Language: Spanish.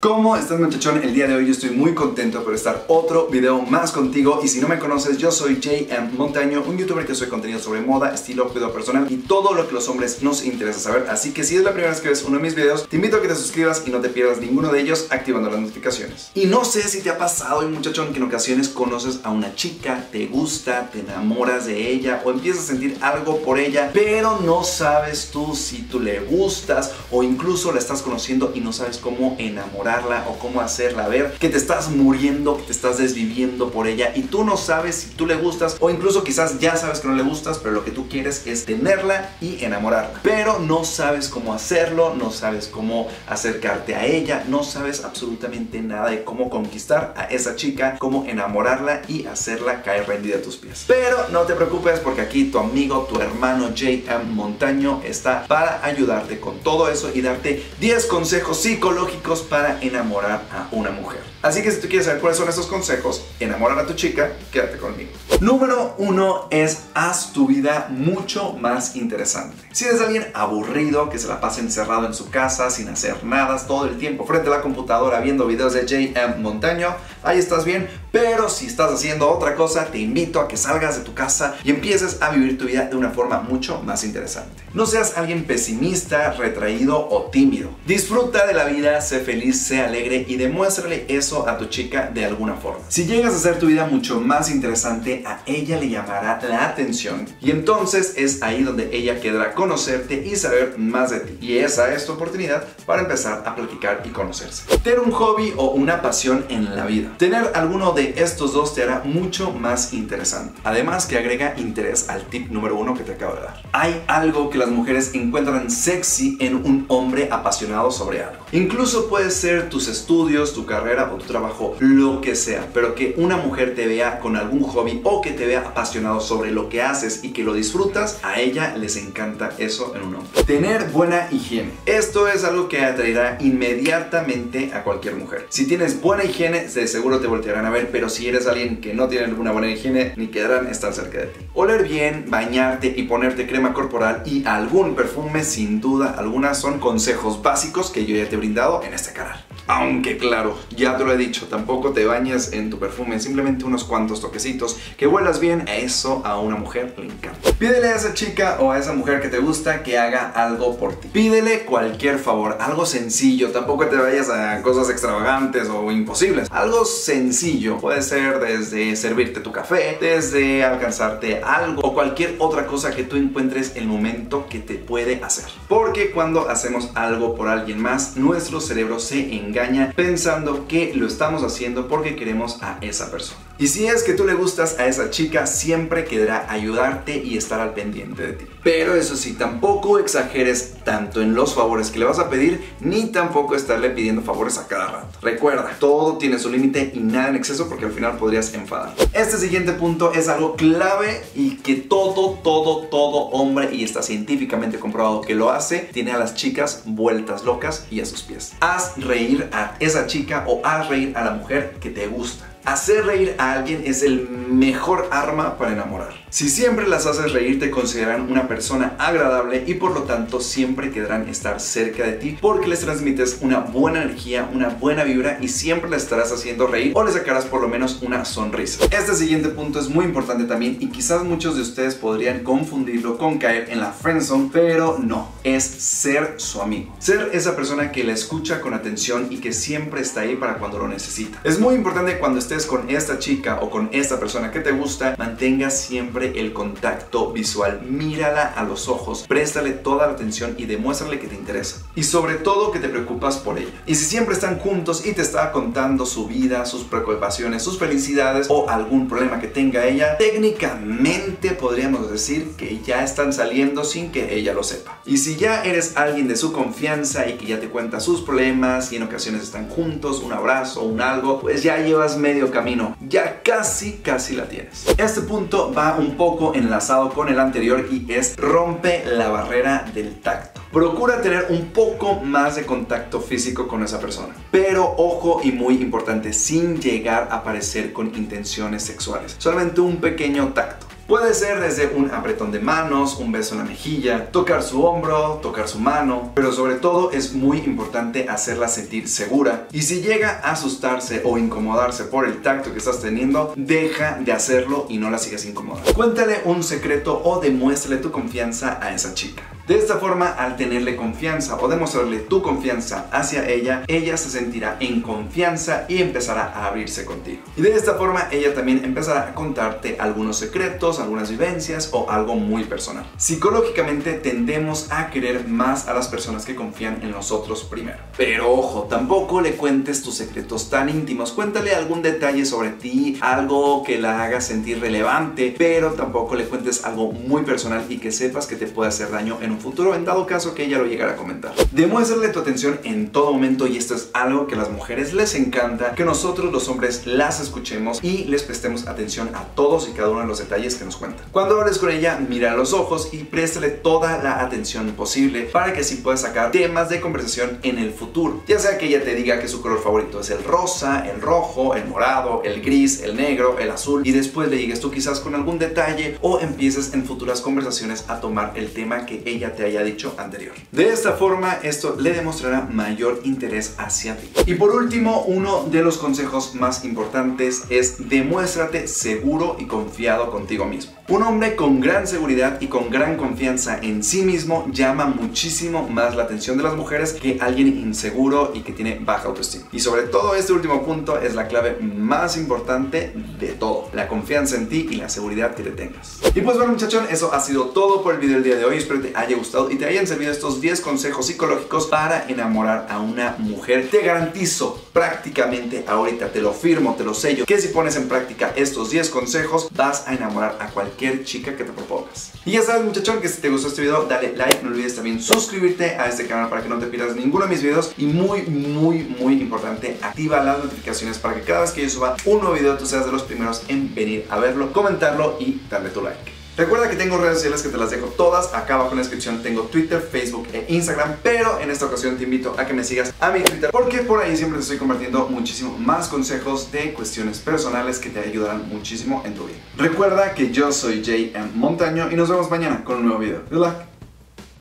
¿Cómo estás muchachón? El día de hoy yo estoy muy contento por estar otro video más contigo. Y si no me conoces yo soy JM Montaño, un youtuber que sube contenido sobre moda, estilo, cuidado personal y todo lo que los hombres nos interesa saber. Así que si es la primera vez que ves uno de mis videos te invito a que te suscribas y no te pierdas ninguno de ellos activando las notificaciones. Y no sé si te ha pasado muchachón que en ocasiones conoces a una chica, te gusta, te enamoras de ella o empiezas a sentir algo por ella pero no sabes tú si tú le gustas o incluso la estás conociendo y no sabes cómo enamorar o cómo hacerla ver que te estás muriendo, que te estás desviviendo por ella y tú no sabes si tú le gustas o incluso quizás ya sabes que no le gustas, pero lo que tú quieres es tenerla y enamorarla. Pero no sabes cómo hacerlo, no sabes cómo acercarte a ella, no sabes absolutamente nada de cómo conquistar a esa chica, cómo enamorarla y hacerla caer rendida a tus pies. Pero no te preocupes porque aquí tu amigo, tu hermano JM Montaño está para ayudarte con todo eso y darte 10 consejos psicológicos para enamorar a una mujer. Así que si tú quieres saber cuáles son esos consejos, enamorar a tu chica, quédate conmigo. Número uno es haz tu vida mucho más interesante. Si eres alguien aburrido que se la pasa encerrado en su casa sin hacer nada todo el tiempo frente a la computadora viendo videos de JM Montaño, ahí estás bien, pero si estás haciendo otra cosa, te invito a que salgas de tu casa y empieces a vivir tu vida de una forma mucho más interesante. No seas alguien pesimista, retraído o tímido. Disfruta de la vida, sé feliz, sé alegre y demuéstrale eso a tu chica de alguna forma. Si llegas a hacer tu vida mucho más interesante, a ella le llamará la atención y entonces es ahí donde ella quedará conocerte y saber más de ti. Y esa es tu oportunidad para empezar a platicar y conocerse. Tener un hobby o una pasión en la vida. Tener alguno de estos dos te hará mucho más interesante. Además que agrega interés al tip número uno que te acabo de dar. Hay algo que las mujeres encuentran sexy en un hombre apasionado sobre algo. Incluso puede ser tus estudios, tu carrera o tu trabajo, lo que sea, pero que una mujer te vea con algún hobby o que te vea apasionado sobre lo que haces y que lo disfrutas, a ella les encanta eso en un hombre. Tener buena higiene. Esto es algo que atraerá inmediatamente a cualquier mujer. Si tienes buena higiene, de seguro te voltearán a ver, pero si eres alguien que no tiene una buena higiene, ni quedarán estar cerca de ti. Oler bien, bañarte y ponerte crema corporal y algún perfume, sin duda alguna, son consejos básicos que yo ya te brindado en este canal. Aunque claro, ya te lo he dicho, tampoco te bañes en tu perfume, simplemente unos cuantos toquecitos, que huelas bien, eso a una mujer le encanta. Pídele a esa chica o a esa mujer que te gusta que haga algo por ti. Pídele cualquier favor, algo sencillo, tampoco te vayas a cosas extravagantes o imposibles. Algo sencillo, puede ser desde servirte tu café, desde alcanzarte algo o cualquier otra cosa que tú encuentres el momento que te puede hacer. Porque cuando hacemos algo por alguien más, nuestro cerebro se engaña pensando que lo estamos haciendo porque queremos a esa persona. Y si es que tú le gustas a esa chica, siempre quedará ayudarte y estar al pendiente de ti. Pero eso sí, tampoco exageres tanto en los favores que le vas a pedir, ni tampoco estarle pidiendo favores a cada rato. Recuerda, todo tiene su límite y nada en exceso porque al final podrías enfadar. Este siguiente punto es algo clave y que todo, todo, todo hombre, y está científicamente comprobado que lo hace, tiene a las chicas vueltas locas y a sus pies. Haz reír a esa chica o haz reír a la mujer que te gusta. Hacer reír a alguien es el mejor arma para enamorar. Si siempre las haces reír te consideran una persona agradable y por lo tanto siempre quedarán estar cerca de ti porque les transmites una buena energía, una buena vibra y siempre les estarás haciendo reír o les sacarás por lo menos una sonrisa. Este siguiente punto es muy importante también y quizás muchos de ustedes podrían confundirlo con caer en la friendzone, pero no, es ser su amigo. Ser esa persona que la escucha con atención y que siempre está ahí para cuando lo necesita. Es muy importante cuando estés con esta chica o con esta persona que te gusta, mantengas siempre el contacto visual. Mírala a los ojos, préstale toda la atención y demuéstrale que te interesa. Y sobre todo que te preocupas por ella. Y si siempre están juntos y te está contando su vida, sus preocupaciones, sus felicidades o algún problema que tenga ella, técnicamente podríamos decir que ya están saliendo sin que ella lo sepa. Y si ya eres alguien de su confianza y que ya te cuenta sus problemas y en ocasiones están juntos, un abrazo, un algo, pues ya llevas medio camino. Ya casi, casi la tienes. Este punto va un poco enlazado con el anterior y es rompe la barrera del tacto. Procura tener un poco más de contacto físico con esa persona. Pero ojo y muy importante, sin llegar a parecer con intenciones sexuales. Solamente un pequeño tacto Puede ser desde un apretón de manos, un beso en la mejilla, tocar su hombro, tocar su mano, pero sobre todo es muy importante hacerla sentir segura. Y si llega a asustarse o incomodarse por el tacto que estás teniendo, deja de hacerlo y no la sigas incomodando. Cuéntale un secreto o demuéstrale tu confianza a esa chica. De esta forma, al tenerle confianza o demostrarle tu confianza hacia ella, ella se sentirá en confianza y empezará a abrirse contigo. Y de esta forma, ella también empezará a contarte algunos secretos, algunas vivencias o algo muy personal. Psicológicamente tendemos a querer más a las personas que confían en nosotros primero. Pero ojo, tampoco le cuentes tus secretos tan íntimos. Cuéntale algún detalle sobre ti, algo que la haga sentir relevante, pero tampoco le cuentes algo muy personal y que sepas que te puede hacer daño en un futuro en dado caso que ella lo llegara a comentar. Demuéstrale tu atención en todo momento y esto es algo que a las mujeres les encanta, que nosotros los hombres las escuchemos y les prestemos atención a todos y cada uno de los detalles que nos cuentan. Cuando hables con ella, mira los ojos y préstale toda la atención posible para que así puedas sacar temas de conversación en el futuro. Ya sea que ella te diga que su color favorito es el rosa, el rojo, el morado, el gris, el negro, el azul y después le llegues tú quizás con algún detalle o empieces en futuras conversaciones a tomar el tema que ella te haya dicho anterior. De esta forma, esto le demostrará mayor interés hacia ti. Y por último, uno de los consejos más importantes es demuéstrate seguro y confiado contigo mismo. Un hombre con gran seguridad y con gran confianza en sí mismo llama muchísimo más la atención de las mujeres que alguien inseguro y que tiene baja autoestima. Y sobre todo este último punto es la clave más importante de todo, la confianza en ti y la seguridad que te tengas. Y pues bueno muchachón, eso ha sido todo por el video del día de hoy, espero te haya gustado y te hayan servido estos 10 consejos psicológicos para enamorar a una mujer. Te garantizo prácticamente ahorita, te lo firmo, te lo sello, que si pones en práctica estos 10 consejos vas a enamorar a cualquier chica que te propongas. Y ya sabes muchachón que si te gustó este video dale like, no olvides también suscribirte a este canal para que no te pierdas ninguno de mis videos y muy muy muy importante activa las notificaciones para que cada vez que yo suba un nuevo video tú seas de los primeros en venir a verlo, comentarlo y darle tu like. Recuerda que tengo redes sociales que te las dejo todas acá abajo en la descripción. Tengo Twitter, Facebook e Instagram, pero en esta ocasión te invito a que me sigas a mi Twitter porque por ahí siempre te estoy compartiendo muchísimo más consejos de cuestiones personales que te ayudarán muchísimo en tu vida. Recuerda que yo soy J.M. Montaño y nos vemos mañana con un nuevo video. Good luck.